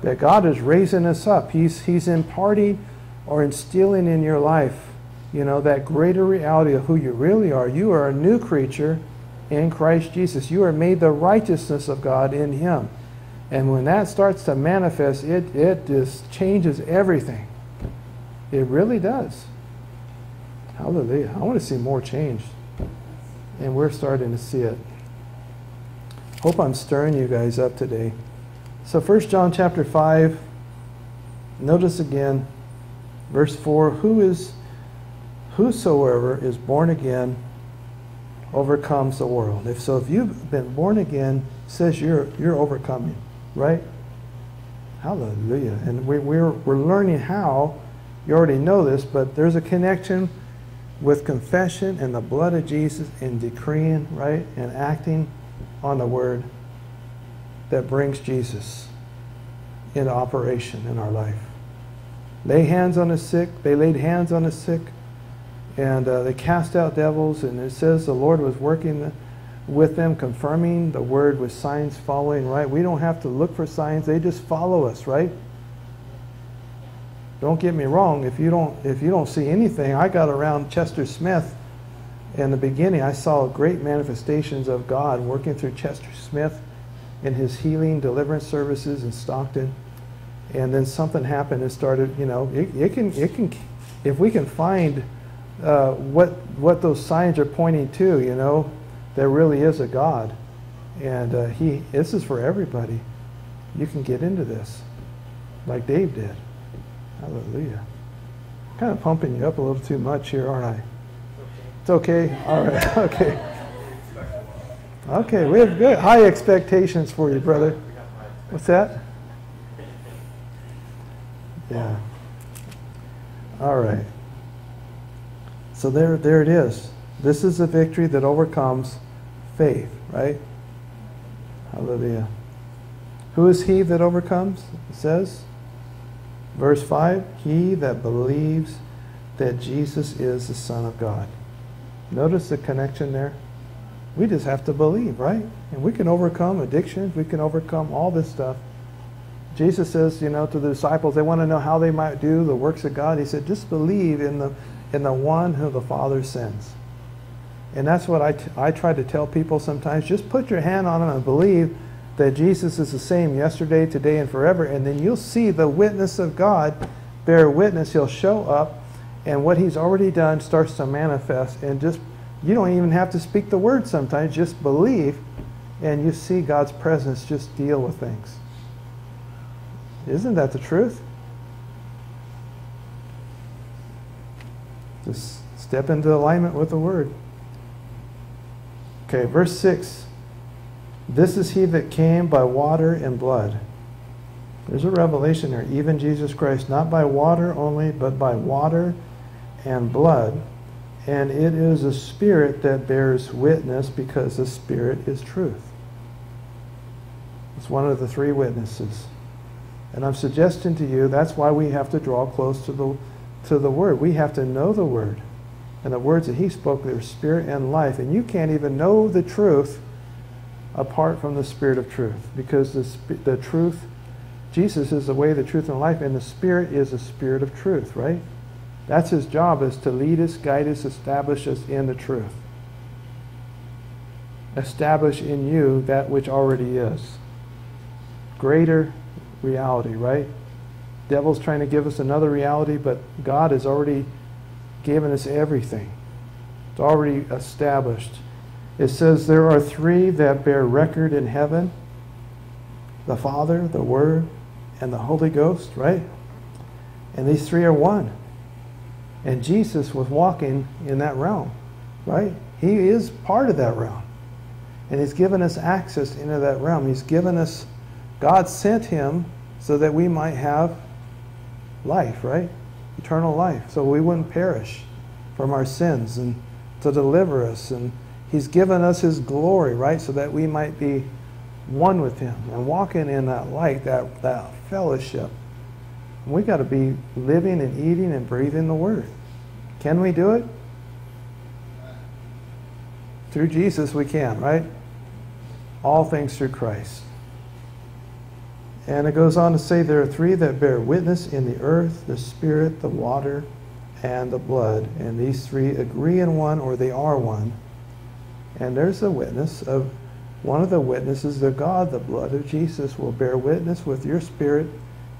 That God is raising us up. He's He's imparting or instilling in your life you know, that greater reality of who you really are. You are a new creature in Christ Jesus. You are made the righteousness of God in Him. And when that starts to manifest, it, it just changes everything. It really does. Hallelujah. I want to see more change. And we're starting to see it. Hope I'm stirring you guys up today. So 1 John chapter 5, notice again, verse 4, who is whosoever is born again overcomes the world. If so, if you've been born again, says you're you're overcoming, right? Hallelujah. And we, we're we're learning how. You already know this, but there's a connection with confession and the blood of Jesus and decreeing, right, and acting on the word that brings Jesus into operation in our life. Lay hands on the sick. They laid hands on the sick and uh, they cast out devils, and it says the Lord was working with them, confirming the word with signs following, right? We don't have to look for signs, they just follow us, right? Don't get me wrong, if you don't if you don't see anything, I got around Chester Smith in the beginning, I saw great manifestations of God working through Chester Smith in his healing deliverance services in Stockton. And then something happened and started, you know, it, it can it can if we can find uh, what what those signs are pointing to. You know, there really is a God, and uh, He. This is for everybody. You can get into this, like Dave did. Hallelujah. Kind of pumping you up a little too much here, aren't I? It's okay. All right. [LAUGHS] Okay. Okay, we have good high expectations for you, brother. What's that? Yeah. All right. So there, there it is. This is the victory that overcomes faith, right? Hallelujah. Who is he that overcomes? It says, verse 5 He that believes that Jesus is the Son of God. Notice the connection there? We just have to believe, right? And we can overcome addictions, we can overcome all this stuff. Jesus says, you know, to the disciples, they want to know how they might do the works of God. He said, just believe in the in the one who the Father sends. And that's what I, I try to tell people sometimes. Just put your hand on them and believe that Jesus is the same yesterday, today, and forever. And then you'll see the witness of God bear witness. He'll show up, and what he's already done starts to manifest. And just, you don't even have to speak the word sometimes. Just believe, and you see God's presence just deal with things. Isn't that the truth? Step into alignment with the word. Okay, verse 6. This is he that came by water and blood. There's a revelation here. Even Jesus Christ, not by water only, but by water and blood. And it is a spirit that bears witness because the spirit is truth. It's one of the three witnesses. And I'm suggesting to you that's why we have to draw close to the, to the Word. We have to know the Word. And the words that He spoke, they're spirit and life. And you can't even know the truth apart from the Spirit of truth. Because the, the truth, Jesus is the way, the truth, and life. And the Spirit is the Spirit of truth, right? That's His job, is to lead us, guide us, establish us in the truth. Establish in you that which already is. Greater reality, right? Devil's trying to give us another reality, but God has already given us everything. It's already established. It says there are three that bear record in heaven the Father, the Word, and the Holy Ghost, right? And these three are one. And Jesus was walking in that realm, right? He is part of that realm. And He's given us access into that realm. He's given us, God sent Him so that we might have life, right? Eternal life. So we wouldn't perish from our sins and to deliver us. And He's given us His glory, right? So that we might be one with Him and walking in that light, that, that fellowship. We got to be living and eating and breathing the Word. Can we do it? Through Jesus, we can, right? All things through Christ. And it goes on to say there are three that bear witness in the earth the spirit, the water, and the blood. And these three agree in one, or they are one. And there's a witness of one of the witnesses, the God, the blood of Jesus, will bear witness with your spirit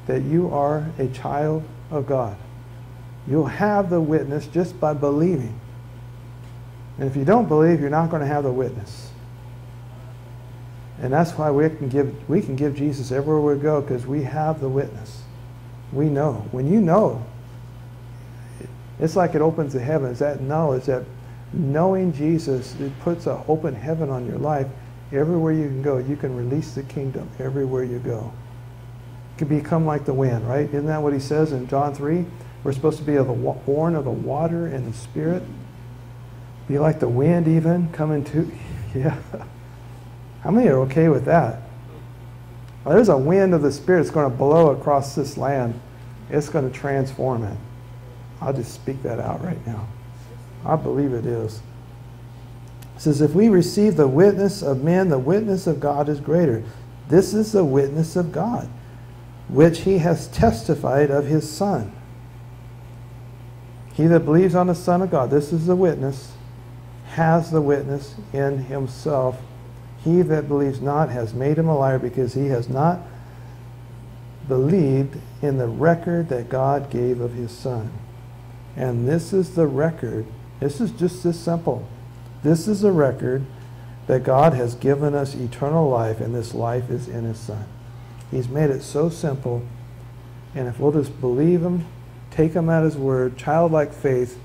that you are a child of God. You'll have the witness just by believing. And if you don't believe, you're not going to have the witness. And that's why we can give we can give Jesus everywhere we go because we have the witness. We know. When you know, it's like it opens the heavens. That knowledge, that knowing Jesus, it puts an open heaven on your life. Everywhere you can go, you can release the kingdom everywhere you go. Can become like the wind, right? Isn't that what he says in John 3? We're supposed to be of the, born of the water and the spirit. Be like the wind even coming to, [LAUGHS] yeah. How many are okay with that? Well, there's a wind of the Spirit that's going to blow across this land. It's going to transform it. I'll just speak that out right now. I believe it is. It says, If we receive the witness of men, the witness of God is greater. This is the witness of God, which he has testified of his Son. He that believes on the Son of God, this is the witness, has the witness in himself he that believes not has made him a liar because he has not believed in the record that God gave of his Son. And this is the record. This is just this simple. This is the record that God has given us eternal life, and this life is in his Son. He's made it so simple. And if we'll just believe him, take him at his word, childlike faith,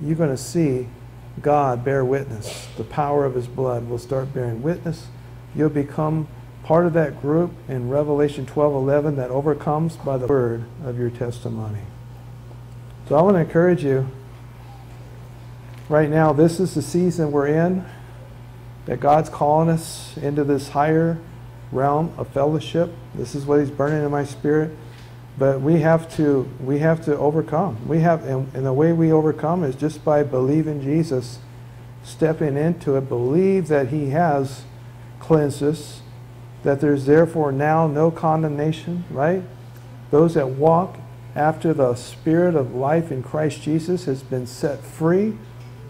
you're going to see God bear witness. The power of his blood will start bearing witness. You'll become part of that group in Revelation 12:11 that overcomes by the word of your testimony. So I want to encourage you right now this is the season we're in that God's calling us into this higher realm of fellowship. This is what he's burning in my spirit. But we have to we have to overcome. We have and, and the way we overcome is just by believing Jesus, stepping into it, believe that he has cleansed us, that there's therefore now no condemnation, right? Those that walk after the spirit of life in Christ Jesus has been set free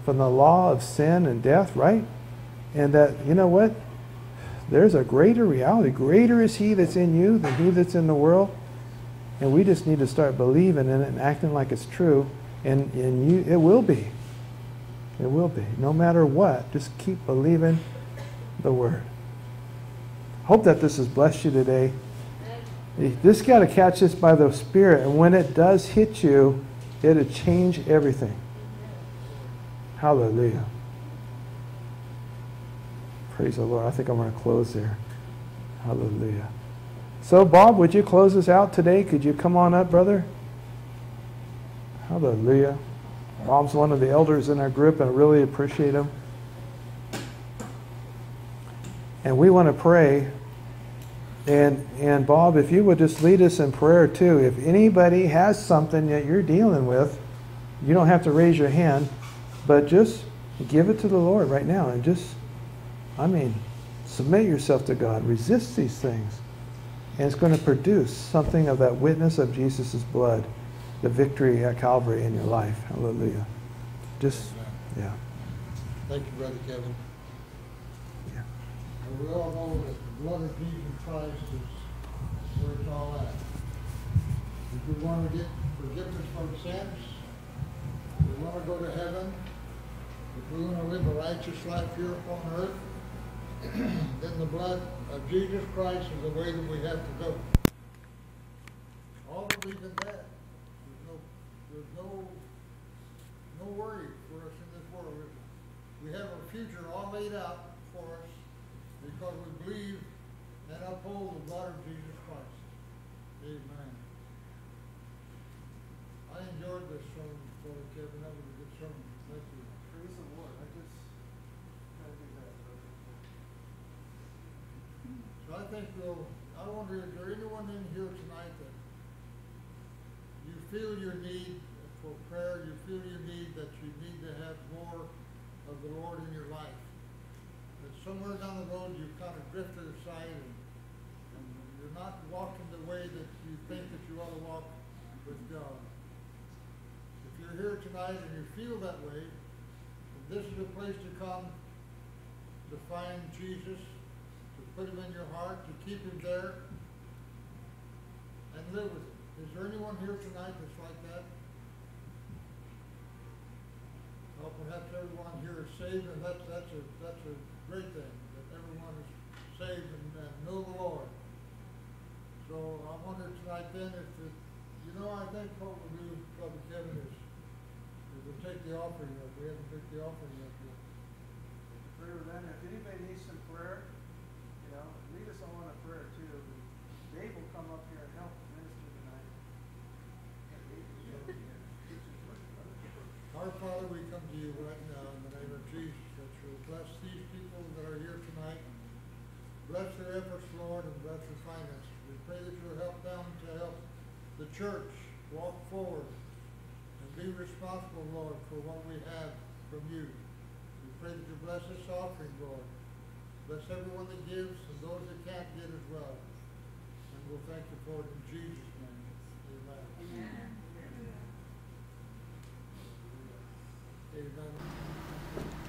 from the law of sin and death, right? And that, you know what? There's a greater reality. Greater is He that's in you than He that's in the world. And we just need to start believing in it and acting like it's true. And, and you, it will be. It will be. No matter what, just keep believing the Word. Hope that this has blessed you today. You just got to catch this by the Spirit. And when it does hit you, it'll change everything. Hallelujah. Praise the Lord. I think I'm going to close there. Hallelujah. So, Bob, would you close us out today? Could you come on up, brother? Hallelujah. Bob's one of the elders in our group, and I really appreciate him. And we want to pray. And, and Bob, if you would just lead us in prayer too. If anybody has something that you're dealing with, you don't have to raise your hand, but just give it to the Lord right now and just, I mean, submit yourself to God. Resist these things. And it's going to produce something of that witness of Jesus' blood, the victory at Calvary in your life. Hallelujah. Just, yeah. Thank you, Brother Kevin. Yeah. And we all know that the blood of Jesus Christ is where it's all at. If we want to get forgiveness from sins, if we want to go to heaven, if we want to live a righteous life here upon earth, [CLEARS THROAT] then the blood of Jesus Christ is the way that we have to go. All believe in that. There's no, there's no, no worry for us in this world. We have a future all laid out for us because we believe and uphold the blood of Jesus Christ. Amen. I enjoyed this sermon, Brother Kevin. That was a good sermon. Thank you. Praise the Lord. I just, I think that, So I think we'll, I wonder, is there anyone in here tonight that you feel your need for prayer, you feel your need that you need to have more of the Lord in your life? That somewhere down the road you've kind of drifted aside and, and you're not walking the way that you think that you ought to walk with God. If you're here tonight and you feel that way, this is a place to come to find Jesus, put him in your heart, to keep him there, and live with him. Is there anyone here tonight that's like that? Well, perhaps everyone here is saved, and that's, that's a, that's a great thing, that everyone is saved and, and know the Lord. So I wonder tonight then if, it, you know, I think what we'll do, Brother Kevin, is, is we'll take the offering up. We haven't picked the offering up yet. Pray with them. If anybody needs some prayer, you know, lead us all in a prayer too. Dave will come up here and help minister tonight. Our Father, we come to you right now in the name of Jesus, that you'll bless these people that are here tonight. Bless their efforts, Lord, and bless their finances. We pray that you'll help them to help the church walk forward and be responsible, Lord, for what we have from you. We pray that you bless this offering, Lord. Bless everyone that gives and those that can't give as well. And we'll thank you for it in Jesus' name. Amen. Amen.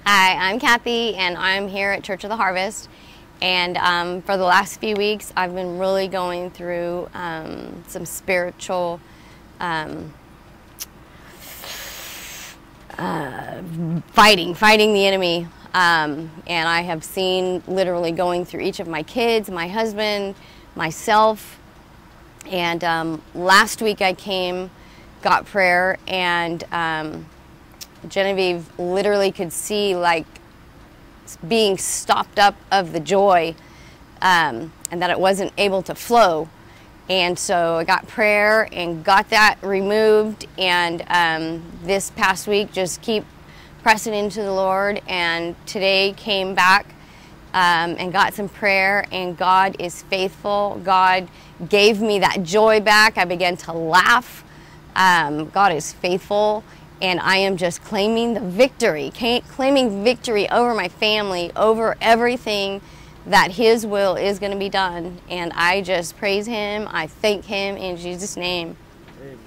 Hi, I'm Kathy, and I'm here at Church of the Harvest. And um, for the last few weeks, I've been really going through um, some spiritual um, uh, fighting, fighting the enemy. Um, and I have seen literally going through each of my kids, my husband, myself. And um, last week I came, got prayer, and um, Genevieve literally could see like being stopped up of the joy um, and that it wasn't able to flow. And so I got prayer and got that removed. And um, this past week, just keep pressing into the Lord. And today came back um, and got some prayer. And God is faithful. God gave me that joy back. I began to laugh. Um, God is faithful and I am just claiming the victory, claiming victory over my family, over everything that His will is going to be done. And I just praise Him. I thank Him in Jesus' name. Amen.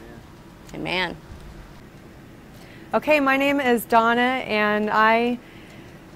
Amen. Okay, my name is Donna, and I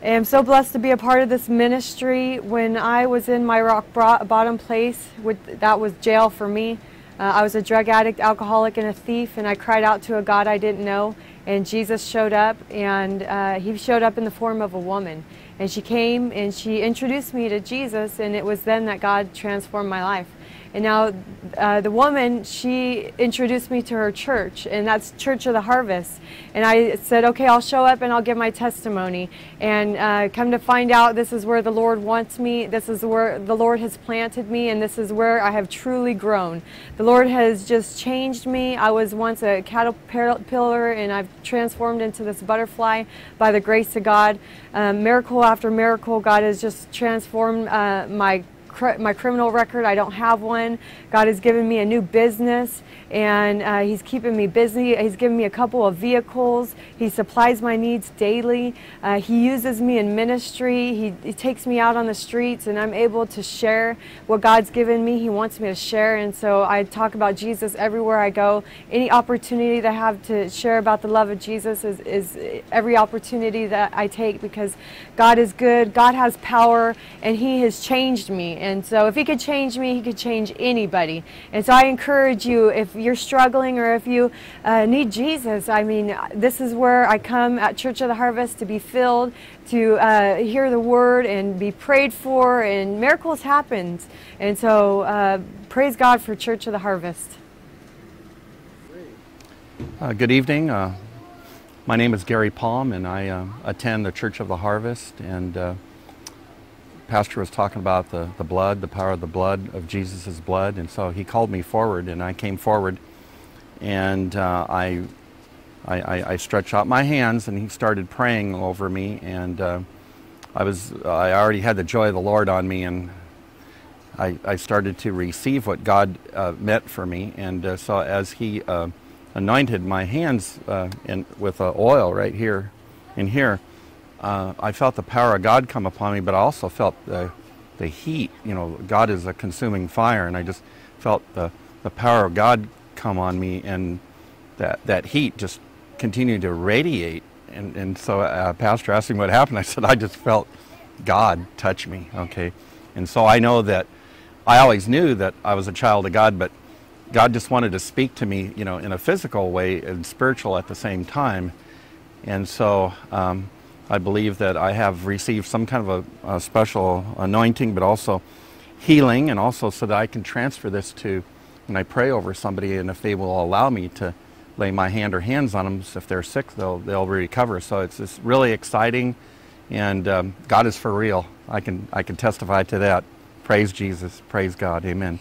am so blessed to be a part of this ministry. When I was in my rock bottom place, with, that was jail for me. Uh, I was a drug addict, alcoholic, and a thief, and I cried out to a God I didn't know. And Jesus showed up, and uh, He showed up in the form of a woman. And she came and she introduced me to Jesus, and it was then that God transformed my life. And now uh, the woman, she introduced me to her church, and that's Church of the Harvest. And I said, okay, I'll show up and I'll give my testimony. And uh, come to find out, this is where the Lord wants me. This is where the Lord has planted me, and this is where I have truly grown. The Lord has just changed me. I was once a caterpillar, and I've transformed into this butterfly by the grace of God. Um, miracle after miracle, God has just transformed uh, my my criminal record. I don't have one. God has given me a new business and uh, He's keeping me busy. He's given me a couple of vehicles. He supplies my needs daily. Uh, he uses me in ministry. He, he, takes me out on the streets and I'm able to share what God's given me. He wants me to share. And so I talk about Jesus everywhere I go. Any opportunity that I have to share about the love of Jesus is, is every opportunity that I take because God is good. God has power and He has changed me. And so if He could change me, He could change anybody. And so I encourage you if you're struggling or if you uh, need Jesus, I mean, this is where I come at Church of the Harvest to be filled, to uh, hear the word and be prayed for, and miracles happen. And so, uh, praise God for Church of the Harvest. Uh, good evening. Uh, my name is Gary Palm, and I uh, attend the Church of the Harvest. And pastor was talking about the, the blood, the power of the blood, of Jesus' blood, and so he called me forward, and I came forward, and uh, I, I, I, stretched out my hands, and he started praying over me, and uh, I was I already had the joy of the Lord on me, and I, I started to receive what God uh, meant for me, and uh, so as he uh, anointed my hands uh, in, with oil right here, in here uh, I felt the power of God come upon me, but I also felt the, the heat. You know, God is a consuming fire, and I just felt the, the power of God come on me, and that, that heat just continued to radiate. And, and so, uh, Pastor asked me what happened. I said, I just felt God touch me, okay? And so I know that I always knew that I was a child of God, but God just wanted to speak to me, you know, in a physical way and spiritual at the same time. And so, um, I believe that I have received some kind of a, a, special anointing, but also healing, and also so that I can transfer this to when I pray over somebody, and if they will allow me to lay my hand or hands on them, if they're sick, they'll they'll recover. So it's, it's really exciting, and um, God is for real. I can I can testify to that. Praise Jesus. Praise God. Amen.